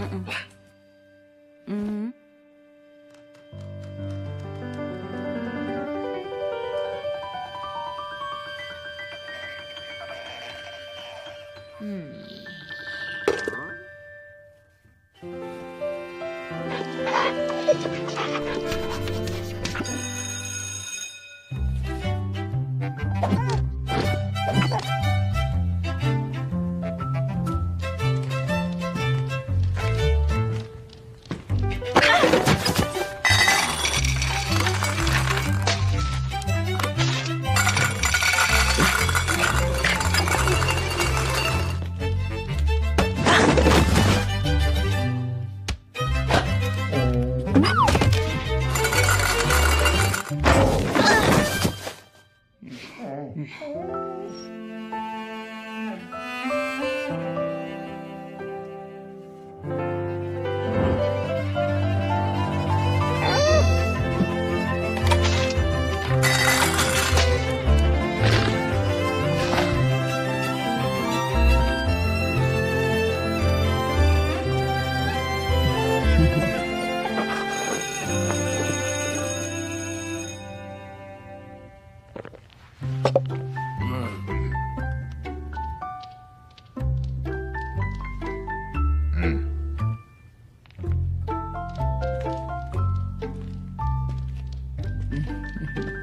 Mm-mm. 嗯。Oh. Mm-hmm.